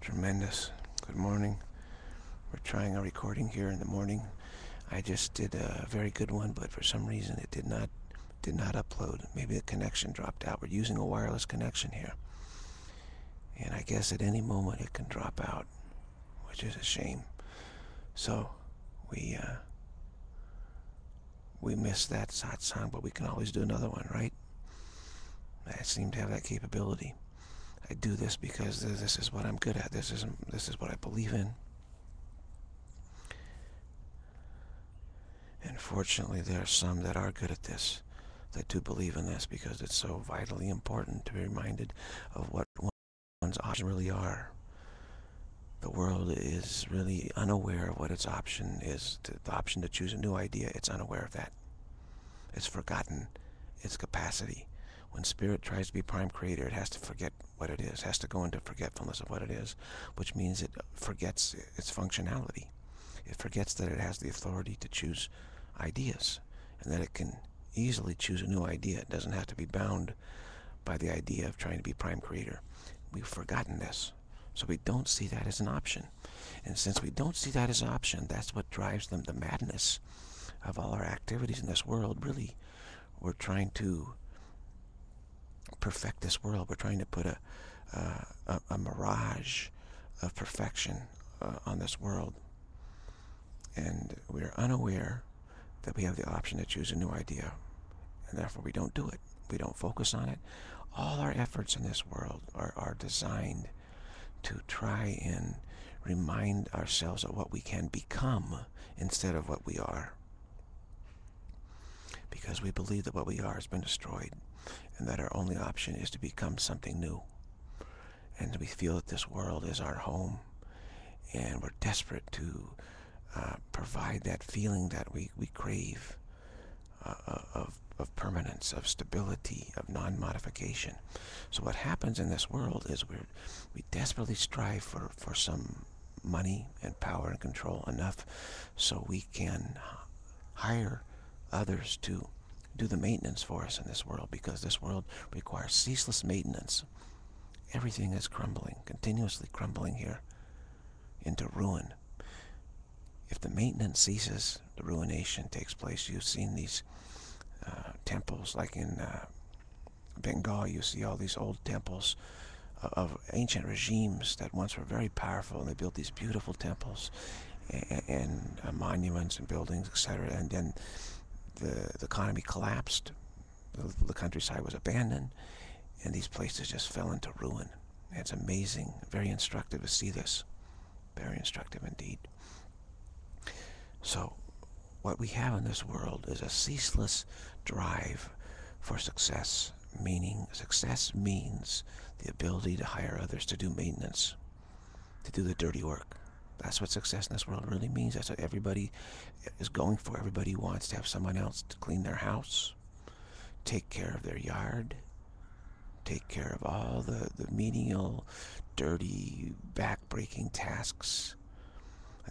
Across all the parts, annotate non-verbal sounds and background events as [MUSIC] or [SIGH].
Tremendous. Good morning. We're trying a recording here in the morning. I just did a very good one, but for some reason it did not did not upload. Maybe the connection dropped out. We're using a wireless connection here. And I guess at any moment it can drop out, which is a shame. So we uh, we missed that satsang, but we can always do another one, right? I seem to have that capability. I do this because this is what I'm good at. This is this is what I believe in. And fortunately, there are some that are good at this, that do believe in this because it's so vitally important to be reminded of what one's options really are. The world is really unaware of what its option is. The option to choose a new idea, it's unaware of that. It's forgotten its capacity. When spirit tries to be prime creator, it has to forget what it is, has to go into forgetfulness of what it is, which means it forgets its functionality. It forgets that it has the authority to choose ideas and that it can easily choose a new idea. It doesn't have to be bound by the idea of trying to be prime creator. We've forgotten this. So we don't see that as an option. And since we don't see that as an option, that's what drives them the madness of all our activities in this world. Really, we're trying to perfect this world. We're trying to put a, uh, a, a, mirage of perfection uh, on this world. And we're unaware that we have the option to choose a new idea. And therefore we don't do it. We don't focus on it. All our efforts in this world are, are designed to try and remind ourselves of what we can become instead of what we are. Because we believe that what we are has been destroyed and that our only option is to become something new. And we feel that this world is our home and we're desperate to uh, provide that feeling that we, we crave uh, uh, of, of permanence, of stability, of non-modification. So what happens in this world is we we desperately strive for, for some money and power and control enough so we can hire others to do the maintenance for us in this world because this world requires ceaseless maintenance. Everything is crumbling, continuously crumbling here into ruin. If the maintenance ceases, the ruination takes place. You've seen these uh, temples, like in uh, Bengal, you see all these old temples of, ancient regimes that once were very powerful, and they built these beautiful temples and, and uh, monuments and buildings, etc. And then the, the economy collapsed, the, the countryside was abandoned, and these places just fell into ruin. It's amazing, very instructive to see this. Very instructive indeed. So what we have in this world is a ceaseless drive for success, meaning success means the ability to hire others to do maintenance, to do the dirty work. That's what success in this world really means. That's what everybody is going for. Everybody wants to have someone else to clean their house, take care of their yard, take care of all the, the menial, dirty, back-breaking tasks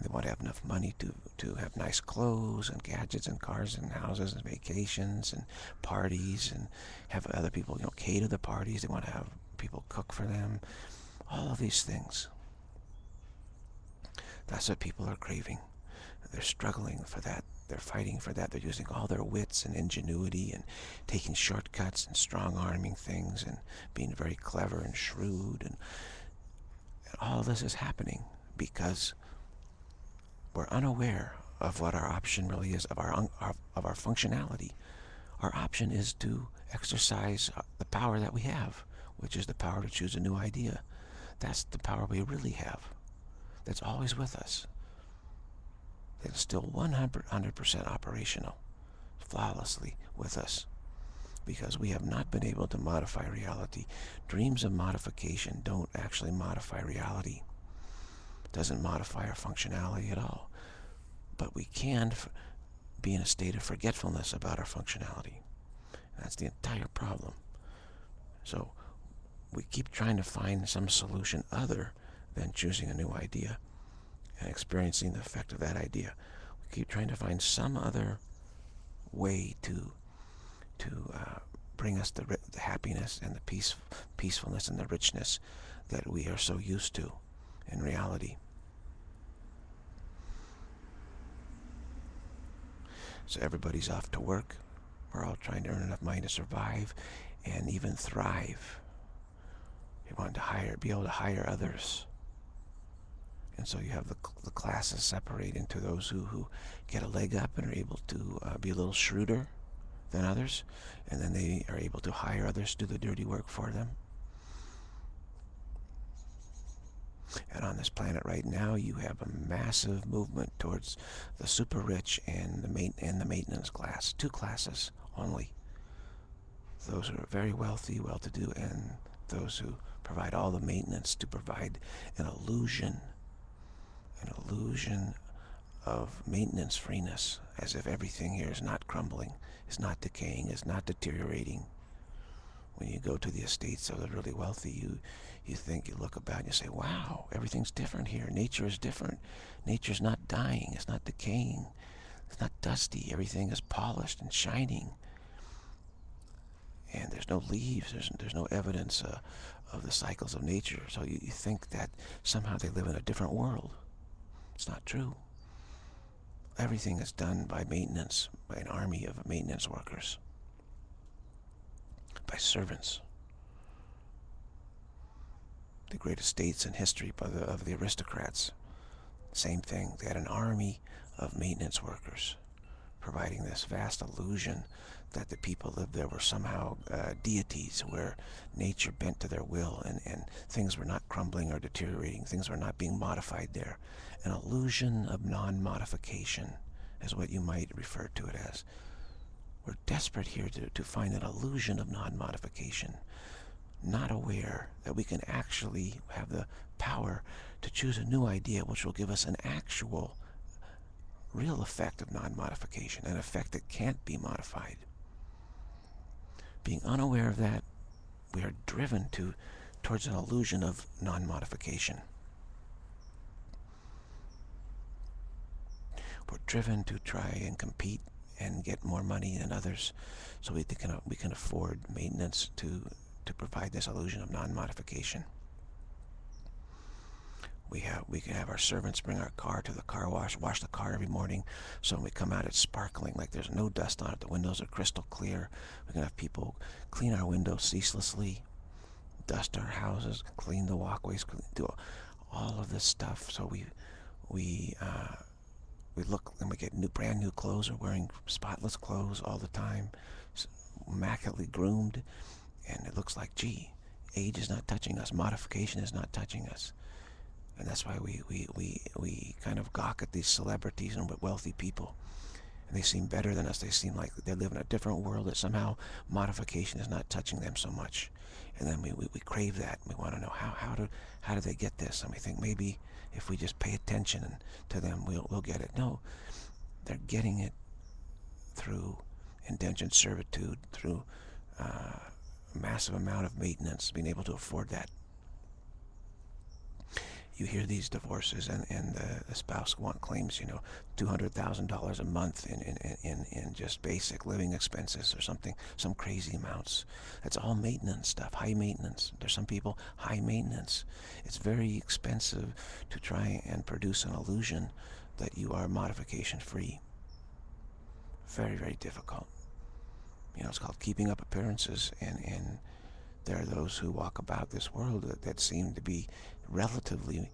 and they want to have enough money to, to have nice clothes and gadgets and cars and houses and vacations and parties and have other people, you know, cater the parties. They want to have people cook for them. All of these things. That's what people are craving. They're struggling for that. They're fighting for that. They're using all their wits and ingenuity and taking shortcuts and strong-arming things and being very clever and shrewd. And, and all this is happening because we're unaware of what our option really is, of our, of our functionality. Our option is to exercise uh, the power that we have, which is the power to choose a new idea. That's the power we really have. That's always with us. It's still 100% operational, flawlessly with us because we have not been able to modify reality. Dreams of modification don't actually modify reality doesn't modify our functionality at all. But we can be in a state of forgetfulness about our functionality. That's the entire problem. So we keep trying to find some solution other than choosing a new idea and experiencing the effect of that idea. We keep trying to find some other way to to uh, bring us the, the happiness and the peace, peacefulness and the richness that we are so used to in reality. So everybody's off to work. We're all trying to earn enough money to survive and even thrive. We want to hire, be able to hire others. And so you have the, the classes separate into those who, who get a leg up and are able to uh, be a little shrewder than others. And then they are able to hire others to do the dirty work for them. And on this planet right now, you have a massive movement towards the super rich and the, main, and the maintenance class. Two classes only. Those who are very wealthy, well-to-do, and those who provide all the maintenance to provide an illusion, illusion of maintenance freeness, as if everything here is not crumbling, is not decaying, is not deteriorating. When you go to the estates of the really wealthy, you you think, you look about and you say, wow, everything's different here. Nature is different. Nature's not dying. It's not decaying. It's not dusty. Everything is polished and shining. And there's no leaves. There's, there's no evidence uh, of the cycles of nature. So you, you think that somehow they live in a different world. It's not true. Everything is done by maintenance, by an army of maintenance workers, by servants the great estates in history by the, of the aristocrats. Same thing. They had an army of maintenance workers providing this vast illusion that the people lived there were somehow uh, deities where nature bent to their will and, and things were not crumbling or deteriorating. Things were not being modified there. An illusion of non-modification is what you might refer to it as. We're desperate here to, to find an illusion of non-modification not aware that we can actually have the power to choose a new idea which will give us an actual real effect of non-modification, an effect that can't be modified. Being unaware of that, we are driven to towards an illusion of non-modification. We're driven to try and compete and get more money than others so we can, we can afford maintenance to to provide this illusion of non-modification. We have we can have our servants bring our car to the car wash, wash the car every morning, so when we come out it's sparkling like there's no dust on it. The windows are crystal clear. We can have people clean our windows ceaselessly, dust our houses, clean the walkways, do all of this stuff. So we we uh, we look and we get new brand new clothes. We're wearing spotless clothes all the time, immaculately groomed and it looks like, gee, age is not touching us, modification is not touching us. And that's why we, we, we, we kind of gawk at these celebrities and wealthy people. And they seem better than us. They seem like they live in a different world that somehow modification is not touching them so much. And then we, we, we crave that. We want to know how, how, do, how do they get this? And we think maybe if we just pay attention to them, we'll, we'll get it. No, they're getting it through indentured servitude, through uh, massive amount of maintenance, being able to afford that. You hear these divorces and, and the, the spouse want claims, you know, $200,000 a month in, in, in, in just basic living expenses or something, some crazy amounts. That's all maintenance stuff, high maintenance. There's some people, high maintenance. It's very expensive to try and produce an illusion that you are modification free. Very, very difficult you know, it's called keeping up appearances. And, and there are those who walk about this world that, that seem to be relatively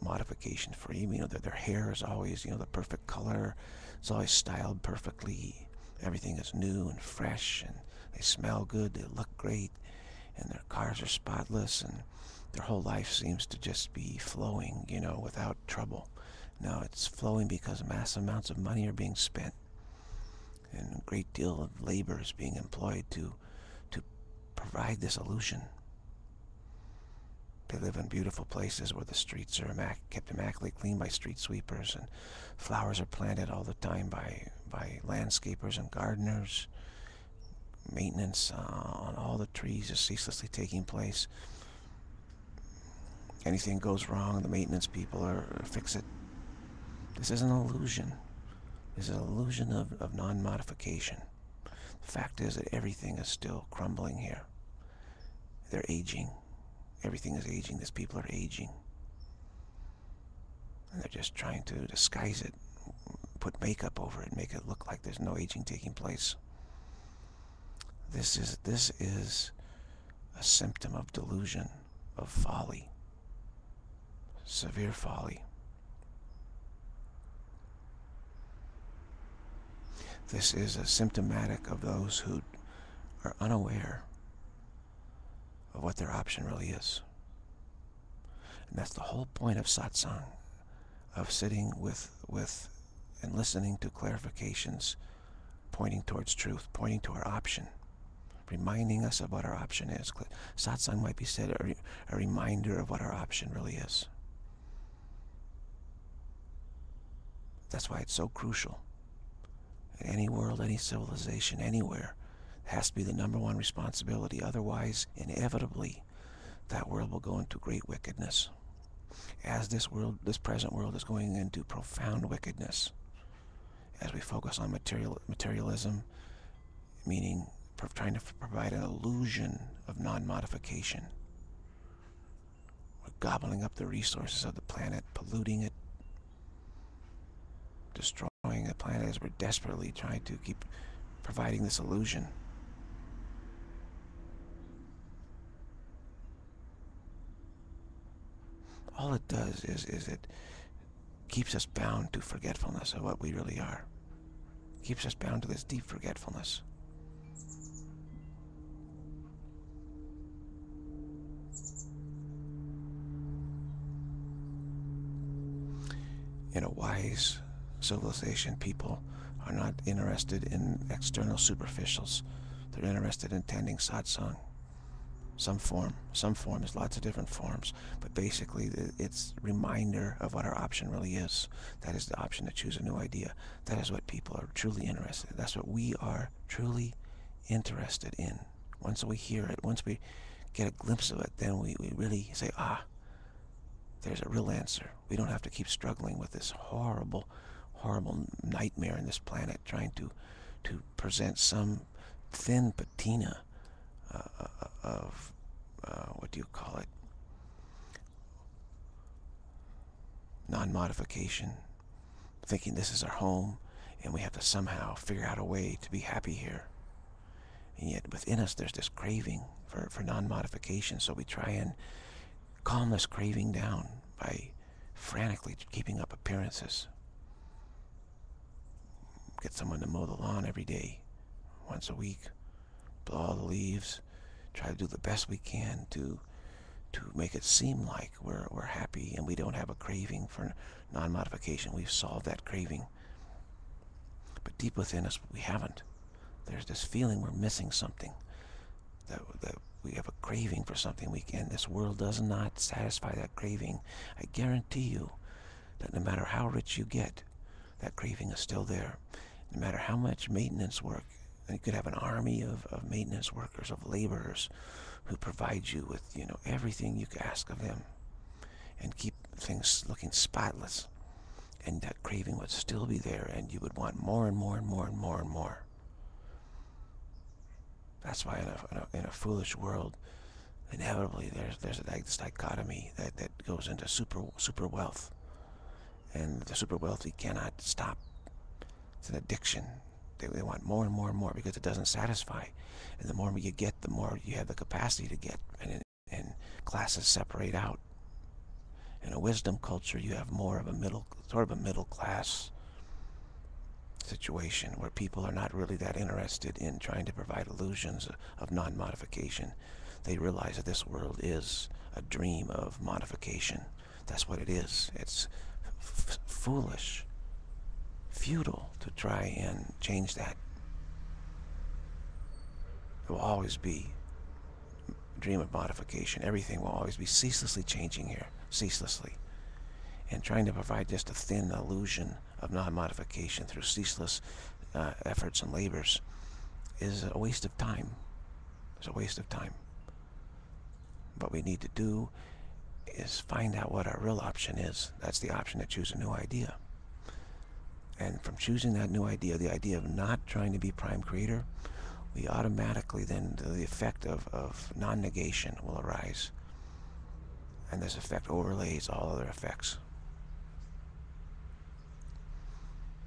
modification free. You know, that their hair is always, you know, the perfect color. It's always styled perfectly. Everything is new and fresh and they smell good. They look great and their cars are spotless and their whole life seems to just be flowing, you know, without trouble. Now, it's flowing because mass amounts of money are being spent and a great deal of labor is being employed to, to provide this illusion. They live in beautiful places where the streets are immac kept immaculately clean by street sweepers and flowers are planted all the time by, by landscapers and gardeners. Maintenance uh, on all the trees is ceaselessly taking place. Anything goes wrong, the maintenance people are fix it. This is an illusion This is an illusion of, of non-modification. The fact is that everything is still crumbling here. They're aging. Everything is aging. These people are aging. And they're just trying to disguise it, put makeup over it, make it look like there's no aging taking place. This is, this is a symptom of delusion, of folly, severe folly. This is a symptomatic of those who are unaware of what their option really is. And that's the whole point of satsang, of sitting with, with and listening to clarifications pointing towards truth, pointing to our option, reminding us of what our option is. Satsang might be said a, re a reminder of what our option really is. That's why it's so crucial. In any world, any civilization, anywhere, has to be the number one responsibility. Otherwise, inevitably, that world will go into great wickedness. As this world, this present world is going into profound wickedness, as we focus on material, materialism, meaning trying to provide an illusion of non-modification. We're gobbling up the resources of the planet, polluting it, destroying the planet as we're desperately trying to keep providing this illusion. All it does is, is it keeps us bound to forgetfulness of what we really are. Keeps us bound to this deep forgetfulness. In a wise civilization, people are not interested in external superficials. They're interested in tending satsang some form. Some form. There's lots of different forms. But basically, it's reminder of what our option really is. That is the option to choose a new idea. That is what people are truly interested in. That's what we are truly interested in. Once we hear it, once we get a glimpse of it, then we, we really say, ah, there's a real answer. We don't have to keep struggling with this horrible, horrible nightmare in this planet trying to, to present some thin patina uh, of, uh, what do you call it, non-modification, thinking this is our home and we have to somehow figure out a way to be happy here. And yet within us there's this craving for, for non-modification, so we try and calm this craving down by frantically keeping up appearances. Get someone to mow the lawn every day, once a week, blow all the leaves, try to do the best we can to to make it seem like we're, we're happy and we don't have a craving for non-modification. We've solved that craving. But deep within us, we haven't. There's this feeling we're missing something, that, that we have a craving for something we can. This world does not satisfy that craving. I guarantee you that no matter how rich you get, that craving is still there. No matter how much maintenance work you could have an army of, of maintenance workers, of laborers who provide you with, you know, everything you could ask of them and keep things looking spotless. And that craving would still be there and you would want more and more and more and more and more. That's why in a, in a, in a foolish world, inevitably there's there's a this dichotomy that, that goes into super super wealth. And the super wealthy cannot stop. It's an addiction. They, they want more and more and more because it doesn't satisfy. And the more you get, the more you have the capacity to get. And, and classes separate out. In a wisdom culture, you have more of a middle, sort of a middle class situation where people are not really that interested in trying to provide illusions of non-modification. They realize that this world is a dream of modification. That's what it is. It's foolish futile to try and change that. It will always be dream of modification. Everything will always be ceaselessly changing here, ceaselessly. And trying to provide just a thin illusion of non-modification through ceaseless uh, efforts and labors is a waste of time. It's a waste of time. What we need to do is find out what our real option is. That's the option to choose a new idea. And from choosing that new idea, the idea of not trying to be prime creator, we automatically then, the effect of, of non-negation will arise. And this effect overlays all other effects.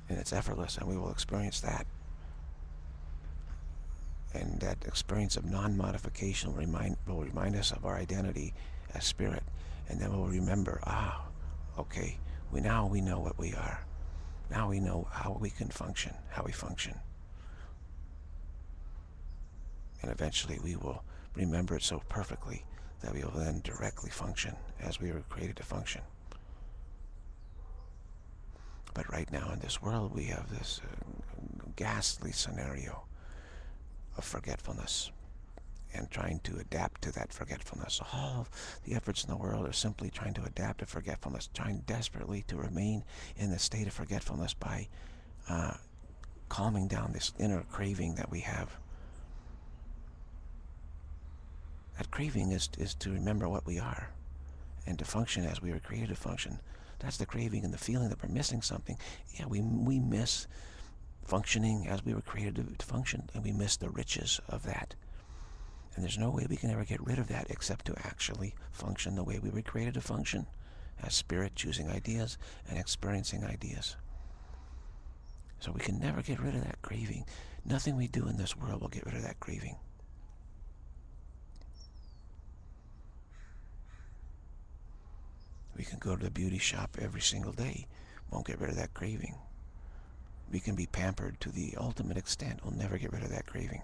And it's effortless, and we will experience that. And that experience of non-modification will remind, will remind us of our identity as spirit. And then we'll remember, ah, okay, we now we know what we are. Now we know how we can function, how we function. And eventually we will remember it so perfectly that we will then directly function as we were created to function. But right now in this world we have this uh, ghastly scenario of forgetfulness and trying to adapt to that forgetfulness. All the efforts in the world are simply trying to adapt to forgetfulness, trying desperately to remain in the state of forgetfulness by uh, calming down this inner craving that we have. That craving is, is to remember what we are and to function as we were created to function. That's the craving and the feeling that we're missing something. Yeah, we, we miss functioning as we were created to, to function, and we miss the riches of that. And there's no way we can ever get rid of that except to actually function the way we were created to function, as spirit choosing ideas and experiencing ideas. So we can never get rid of that craving. Nothing we do in this world will get rid of that craving. We can go to the beauty shop every single day. Won't get rid of that craving. We can be pampered to the ultimate extent. We'll never get rid of that craving.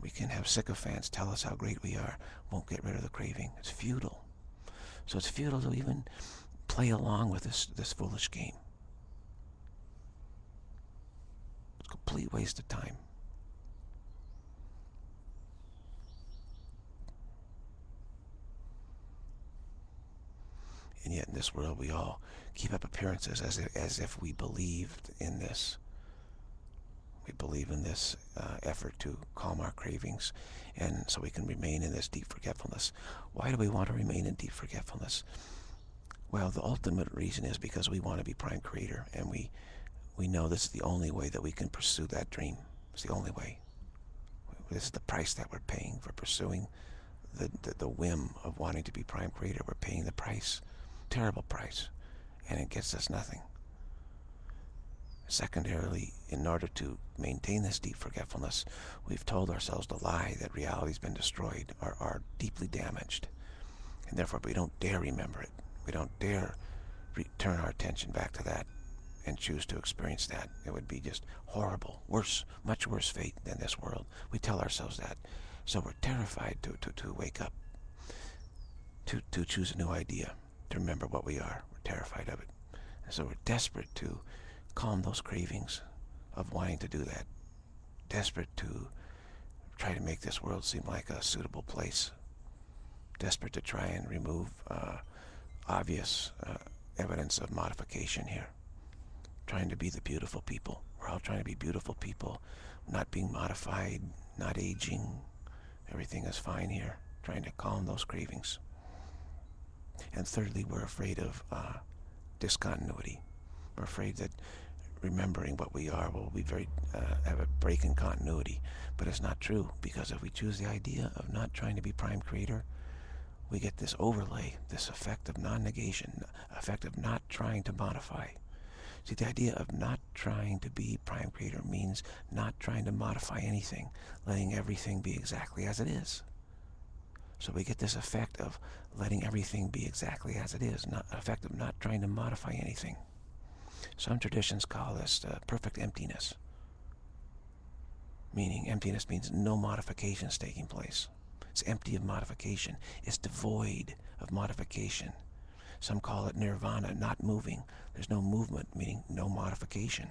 We can have sycophants tell us how great we are. Won't get rid of the craving. It's futile. So it's futile to even play along with this, this foolish game. It's a complete waste of time. And yet in this world we all keep up appearances as if, as if we believed in this. We believe in this uh, effort to calm our cravings and so we can remain in this deep forgetfulness. Why do we want to remain in deep forgetfulness? Well, the ultimate reason is because we want to be prime creator and we, we know this is the only way that we can pursue that dream. It's the only way. This is the price that we're paying for pursuing the, the, the whim of wanting to be prime creator. We're paying the price terrible price, and it gets us nothing. Secondarily, in order to maintain this deep forgetfulness, we've told ourselves the lie that reality's been destroyed or are deeply damaged. And therefore, we don't dare remember it. We don't dare turn our attention back to that and choose to experience that. It would be just horrible, worse, much worse fate than this world. We tell ourselves that. So we're terrified to, to, to wake up, to, to choose a new idea to remember what we are. We're terrified of it. And so we're desperate to calm those cravings of wanting to do that. Desperate to try to make this world seem like a suitable place. Desperate to try and remove uh, obvious uh, evidence of modification here. Trying to be the beautiful people. We're all trying to be beautiful people, not being modified, not aging. Everything is fine here. Trying to calm those cravings. And thirdly, we're afraid of uh, discontinuity. We're afraid that remembering what we are will be very uh, have a break in continuity. But it's not true because if we choose the idea of not trying to be prime creator, we get this overlay, this effect of non-negation, effect of not trying to modify. See, the idea of not trying to be prime creator means not trying to modify anything, letting everything be exactly as it is. So we get this effect of letting everything be exactly as it is, not effect of not trying to modify anything. Some traditions call this perfect emptiness, meaning emptiness means no modifications taking place. It's empty of modification. It's devoid of modification. Some call it nirvana, not moving. There's no movement, meaning no modification.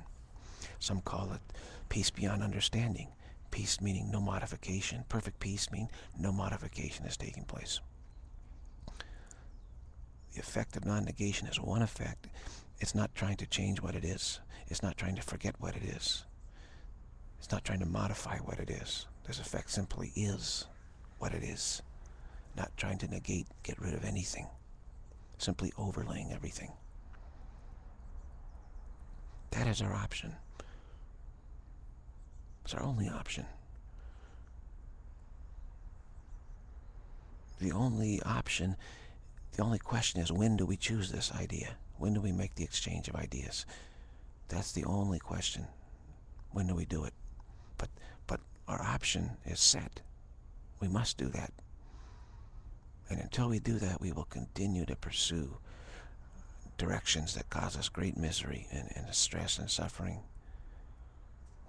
Some call it peace beyond understanding, Peace meaning no modification. Perfect peace meaning no modification is taking place. The effect of non-negation is one effect. It's not trying to change what it is. It's not trying to forget what it is. It's not trying to modify what it is. This effect simply is what it is. Not trying to negate, get rid of anything. Simply overlaying everything. That is our option. It's our only option. The only option, the only question is when do we choose this idea? When do we make the exchange of ideas? That's the only question. When do we do it? But, but our option is set. We must do that. And until we do that, we will continue to pursue directions that cause us great misery and, and stress and suffering,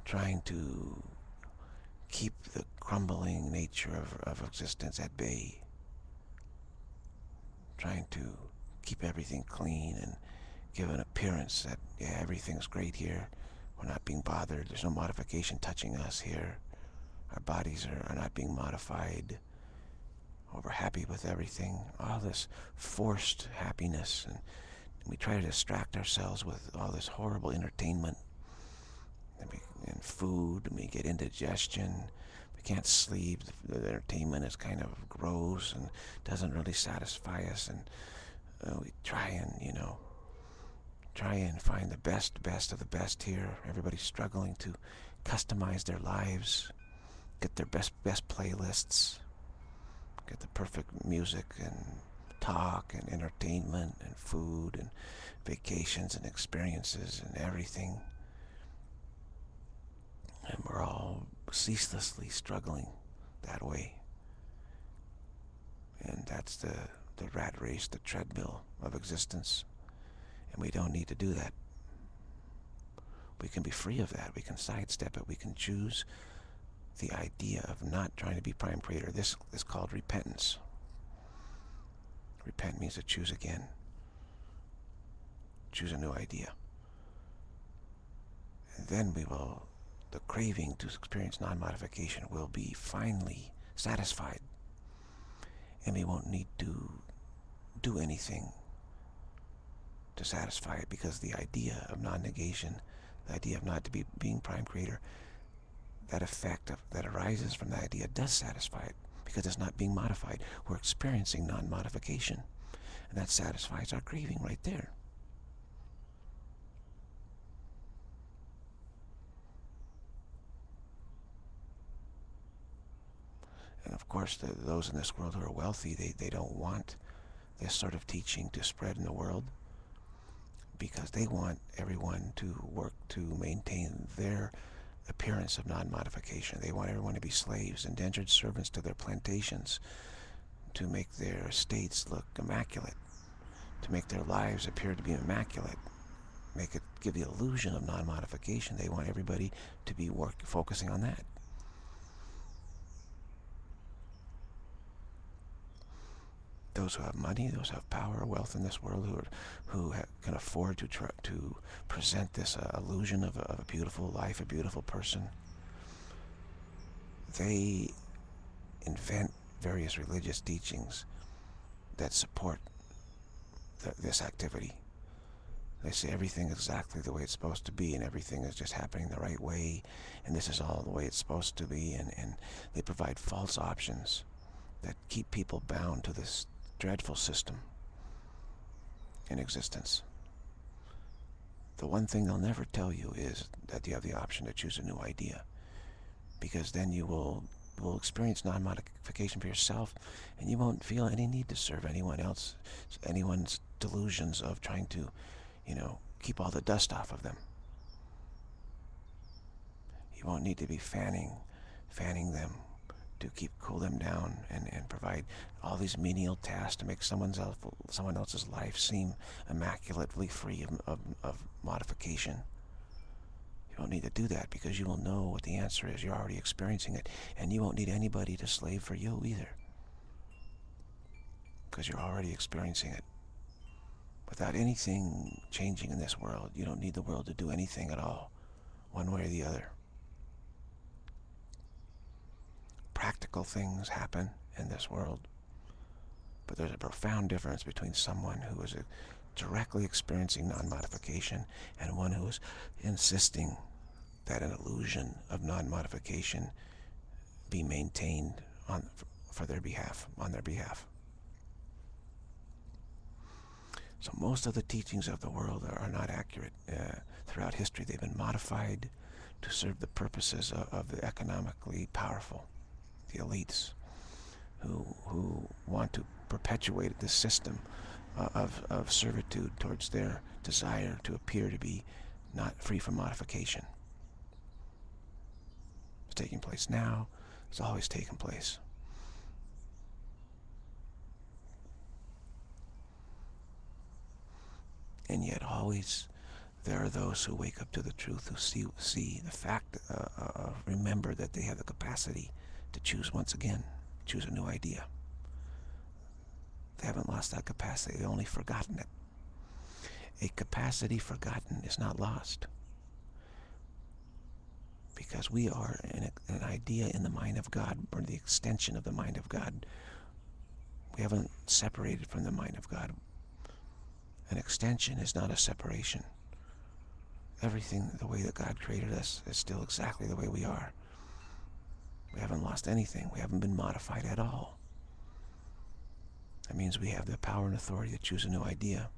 trying to keep the crumbling nature of, of existence at bay, trying to keep everything clean and give an appearance that, yeah, everything's great here. We're not being bothered. There's no modification touching us here. Our bodies are, are not being modified. Or we're happy with everything. All this forced happiness and we try to distract ourselves with all this horrible entertainment and, we, and food, and we get indigestion. We can't sleep. The, the, entertainment is kind of gross and doesn't really satisfy us. And uh, we try and, you know, try and find the best, best of the best here. Everybody's struggling to customize their lives, get their best, best playlists, get the perfect music and talk and entertainment and food and vacations and experiences and everything. And we're all ceaselessly struggling that way. And that's the, the rat race, the treadmill of existence. And we don't need to do that. We can be free of that. We can sidestep it. We can choose the idea of not trying to be prime creator. This is called repentance. Repent means to choose again. Choose a new idea. And then we will, the craving to experience non-modification will be finally satisfied. And we won't need to do anything to satisfy it because the idea of non-negation, the idea of not to be being prime creator, that effect of, that arises from that idea does satisfy it because it's not being modified. We're experiencing non-modification. And that satisfies our craving right there. And of course, the, those in this world who are wealthy, they, they don't want this sort of teaching to spread in the world because they want everyone to work to maintain their appearance of non-modification. They want everyone to be slaves, indentured servants to their plantations, to make their estates look immaculate, to make their lives appear to be immaculate, make it give the illusion of non-modification. They want everybody to be work, focusing on that. Those who have money, those who have power, wealth in this world, who are, who can afford to to present this uh, illusion of a, of a beautiful life, a beautiful person, they invent various religious teachings that support th this activity. They say everything exactly the way it's supposed to be and everything is just happening the right way and this is all the way it's supposed to be and, and they provide false options that keep people bound to this dreadful system in existence. The one thing they'll never tell you is that you have the option to choose a new idea. Because then you will, will experience non-modification for yourself and you won't feel any need to serve anyone else, anyone's delusions of trying to, you know, keep all the dust off of them. You won't need to be fanning, fanning them to keep cool them down and, and provide all these menial tasks to make someone's else, someone else's life seem immaculately free of, of, of modification. You don't need to do that because you will know what the answer is. You're already experiencing it. And you won't need anybody to slave for you either. Because you're already experiencing it. Without anything changing in this world, you don't need the world to do anything at all, one way or the other. Practical things happen in this world. But there's a profound difference between someone who is directly experiencing non-modification and one who is insisting that an illusion of non-modification be maintained on for their behalf, on their behalf. So most of the teachings of the world are, not accurate. Uh, throughout history, they've been modified to serve the purposes of, of the economically powerful the elites who, who want to perpetuate this system uh, of, of servitude towards their desire to appear to be not free from modification. It's taking place now. It's always taken place. And yet always there are those who wake up to the truth, who see, see the fact, uh, uh, remember that they have the capacity to choose once again, choose a new idea. They haven't lost that capacity, they've only forgotten it. A capacity forgotten is not lost. Because we are an, an idea in the mind of God, or the extension of the mind of God. We haven't separated from the mind of God. An extension is not a separation. Everything, the way that God created us, is still exactly the way we are. We haven't lost anything. We haven't been modified at all. That means we have the power and authority to choose a new idea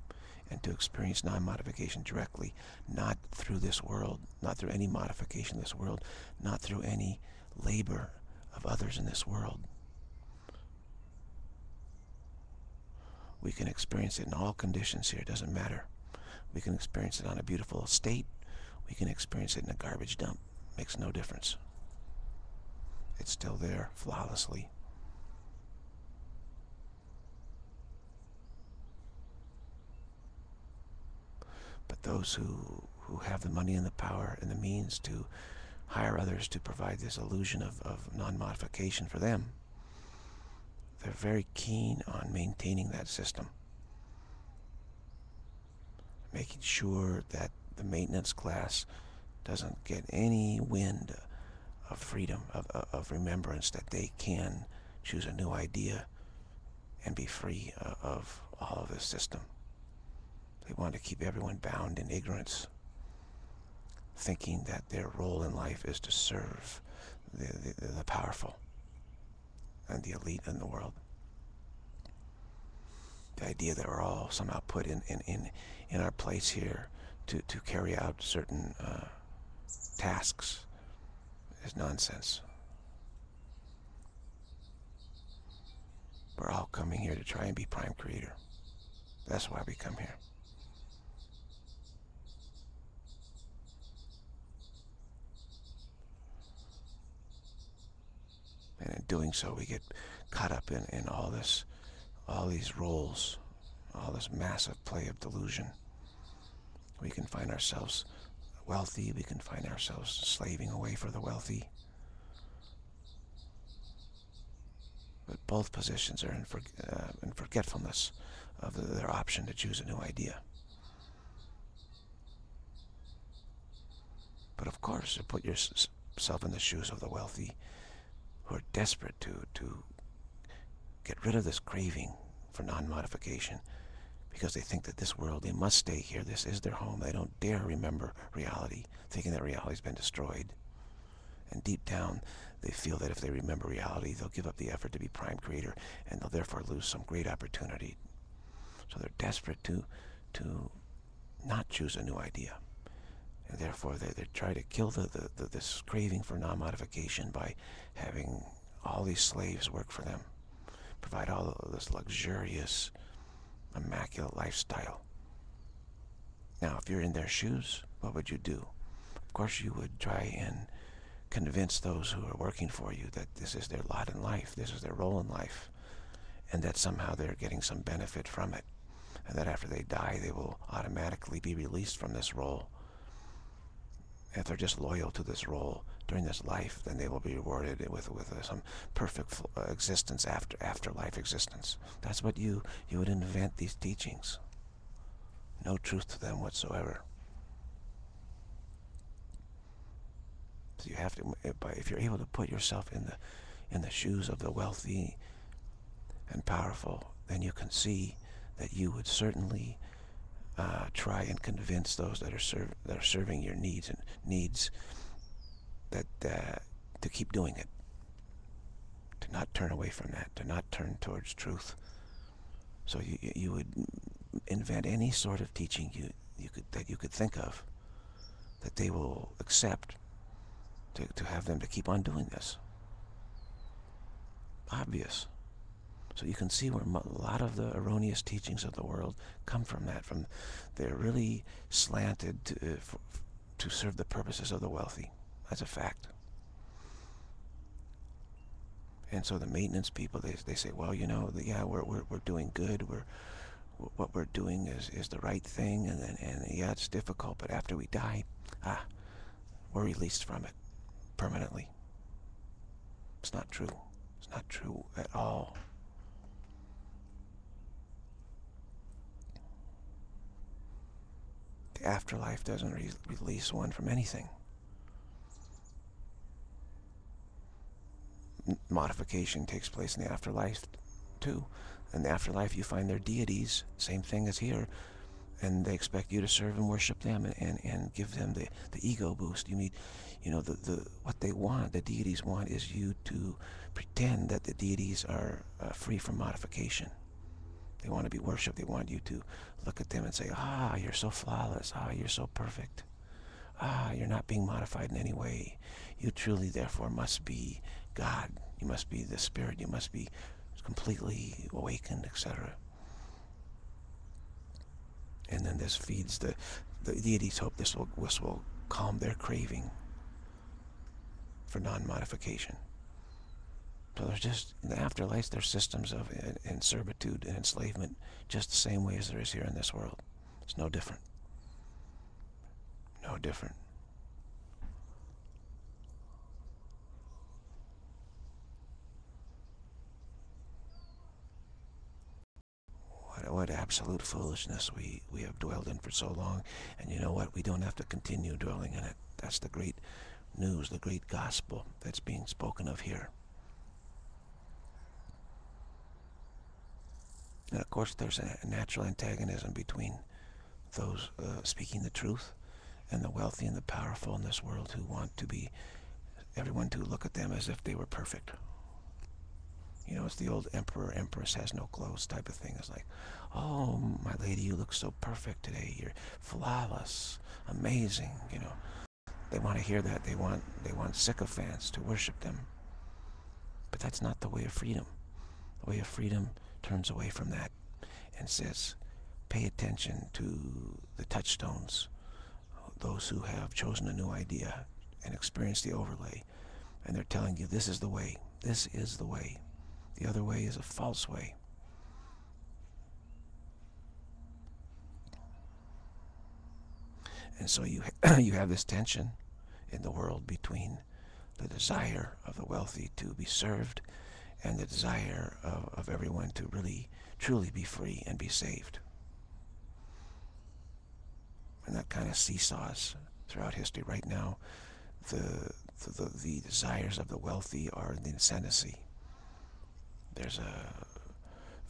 and to experience non-modification directly, not through this world, not through any modification of this world, not through any labor of others in this world. We can experience it in all conditions here, it doesn't matter. We can experience it on a beautiful estate. We can experience it in a garbage dump. Makes no difference. It's still there flawlessly. But those who, who have the money and the power and the means to hire others to provide this illusion of, of non-modification for them, they're very keen on maintaining that system. Making sure that the maintenance class doesn't get any wind of freedom, of, of remembrance that they can choose a new idea and be free of all of this system. They want to keep everyone bound in ignorance, thinking that their role in life is to serve the, the, the powerful and the elite in the world. The idea that we're all somehow put in, in, in, in our place here to, to carry out certain uh, tasks is nonsense. We're all coming here to try and be prime creator. That's why we come here. And in doing so, we get caught up in, in all this, all these roles, all this massive play of delusion. We can find ourselves wealthy, we can find ourselves slaving away for the wealthy. But both positions are in, for, uh, in forgetfulness of the, their option to choose a new idea. But of course, to put yourself in the shoes of the wealthy who are desperate to, to get rid of this craving for non-modification because they think that this world, they must stay here. This is their home. They don't dare remember reality, thinking that reality's been destroyed. And deep down, they feel that if they remember reality, they'll give up the effort to be prime creator, and they'll therefore lose some great opportunity. So they're desperate to, to not choose a new idea. And therefore, they, they try to kill the, the, the this craving for non-modification by having all these slaves work for them, provide all this luxurious, immaculate lifestyle. Now, if you're in their shoes, what would you do? Of course, you would try and convince those who are working for you that this is their lot in life, this is their role in life, and that somehow they're getting some benefit from it, and that after they die, they will automatically be released from this role. If they're just loyal to this role during this life, then they will be rewarded with with uh, some perfect uh, existence after afterlife existence. That's what you you would invent these teachings. No truth to them whatsoever. So you have to, if you're able to put yourself in the in the shoes of the wealthy and powerful, then you can see that you would certainly uh, try and convince those that are serv that are serving your needs and needs that uh, to keep doing it, to not turn away from that, to not turn towards truth. So you you would invent any sort of teaching you you could that you could think of that they will accept to, to have them to keep on doing this. Obvious. So you can see where a lot of the erroneous teachings of the world come from that. From they're really slanted to, uh, to serve the purposes of the wealthy. That's a fact. And so the maintenance people, they, they say, well, you know, yeah, we're, we're, we're doing good. We're, what we're doing is, is the right thing. And, then, and yeah, it's difficult, but after we die, ah, we're released from it permanently. It's not true. It's not true at all. The afterlife doesn't re release one from anything. Modification takes place in the afterlife too. In the afterlife you find their deities, same thing as here, and they expect you to serve and worship them and, and, and give them the, the ego boost. You need, you know, the, the what they want, the deities want is you to pretend that the deities are uh, free from modification. They want to be worshipped. They want you to look at them and say, ah, you're so flawless. Ah, you're so perfect. Ah, you're not being modified in any way. You truly, therefore, must be God. You must be the Spirit. You must be completely awakened, etc. And then this feeds the, the deities hope this will, this will calm their craving for non-modification. So there's just, in the afterlife, there's systems of in, in servitude and enslavement just the same way as there is here in this world. It's no different. No different. what absolute foolishness we, we have dwelled in for so long. And you know what? We don't have to continue dwelling in it. That's the great news, the great gospel that's being spoken of here. And of course, there's a natural antagonism between those uh, speaking the truth and the wealthy and the powerful in this world who want to be, everyone to look at them as if they were perfect. You know, it's the old emperor, empress has no clothes type of thing. It's like, oh, my lady, you look so perfect today. You're flawless, amazing, you know. They want to hear that. They want, they want sycophants to worship them. But that's not the way of freedom. The way of freedom turns away from that and says, pay attention to the touchstones, those who have chosen a new idea and experienced the overlay. And they're telling you, this is the way. This is the way. The other way is a false way. And so you, [CLEARS THROAT] you have this tension in the world between the desire of the wealthy to be served and the desire of, of everyone to really, truly be free and be saved. And that kind of seesaws throughout history. Right now, the, the, the desires of the wealthy are in the ascendancy there's a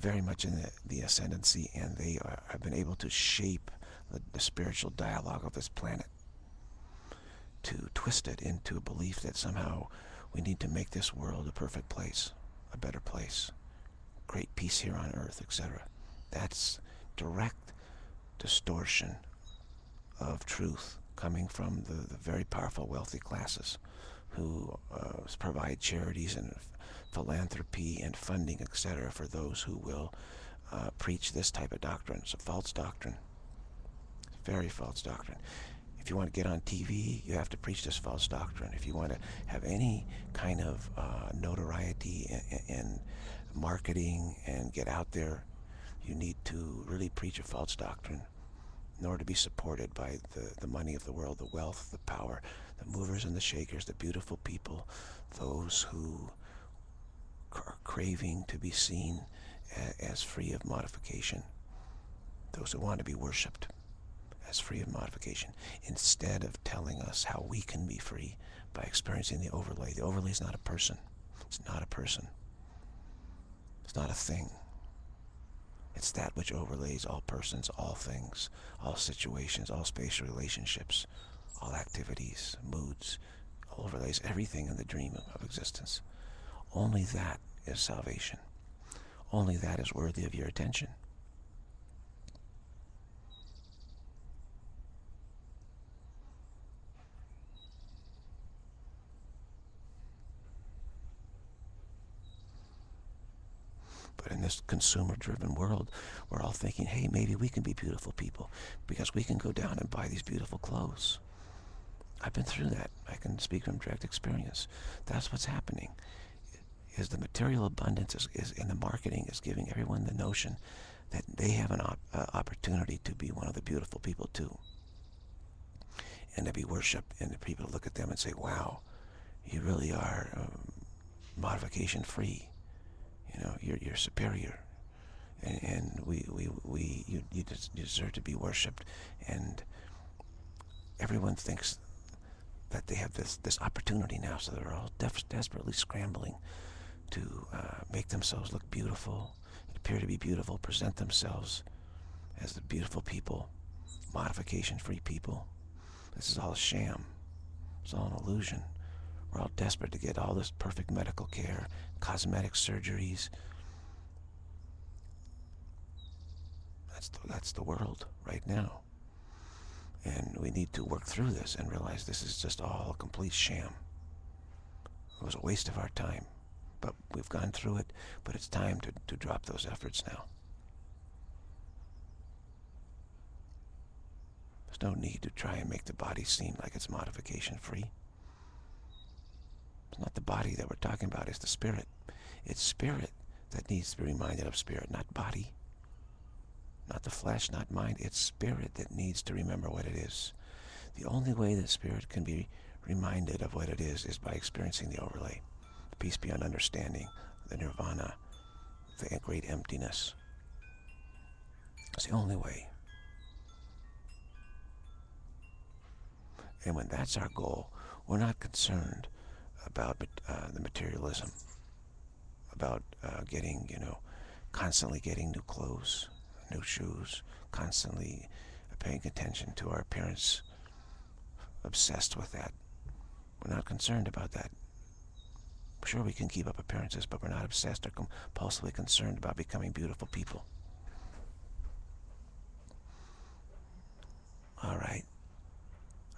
very much in the, the ascendancy, and they are, have been able to shape the, the spiritual dialogue of this planet to twist it into a belief that somehow we need to make this world a perfect place, a better place, great peace here on earth, etc. That's direct distortion of truth coming from the, the very powerful wealthy classes who uh, provide charities and philanthropy and funding, etc., for those who will uh, preach this type of doctrine. It's a false doctrine. Very false doctrine. If you want to get on TV, you have to preach this false doctrine. If you want to have any kind of uh, notoriety and marketing and get out there, you need to really preach a false doctrine in order to be supported by the, the money of the world, the wealth, the power, the movers and the shakers, the beautiful people, those who are craving to be seen as free of modification, those who want to be worshipped as free of modification, instead of telling us how we can be free by experiencing the overlay. The overlay is not a person. It's not a person. It's not a thing. It's that which overlays all persons, all things, all situations, all spatial relationships, all activities, moods, overlays everything in the dream of existence. Only that is salvation. Only that is worthy of your attention. But in this consumer-driven world, we're all thinking, hey, maybe we can be beautiful people because we can go down and buy these beautiful clothes. I've been through that. I can speak from direct experience. That's what's happening. Is the material abundance is, is in the marketing is giving everyone the notion that they have an op uh, opportunity to be one of the beautiful people too, and to be worshipped, and the people look at them and say, "Wow, you really are um, modification free. You know, you're you're superior, and, and we we we you you deserve to be worshipped, and everyone thinks that they have this, this opportunity now, so they're all desperately scrambling to uh, make themselves look beautiful, appear to be beautiful, present themselves as the beautiful people, modification-free people. This is all a sham. It's all an illusion. We're all desperate to get all this perfect medical care, cosmetic surgeries. That's the, that's the world right now. And we need to work through this and realize this is just all a complete sham. It was a waste of our time. But we've gone through it, but it's time to, to drop those efforts now. There's no need to try and make the body seem like it's modification free. Not the body that we're talking about, it's the spirit. It's spirit that needs to be reminded of spirit, not body. Not the flesh, not mind. It's spirit that needs to remember what it is. The only way that spirit can be reminded of what it is is by experiencing the overlay. The peace beyond understanding, the nirvana, the great emptiness. It's the only way. And when that's our goal, we're not concerned about uh, the materialism, about uh, getting, you know, constantly getting new clothes, new shoes, constantly paying attention to our appearance, obsessed with that. We're not concerned about that. Sure, we can keep up appearances, but we're not obsessed or compulsively concerned about becoming beautiful people. All right.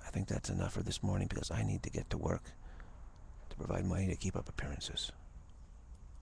I think that's enough for this morning because I need to get to work to provide money to keep up appearances.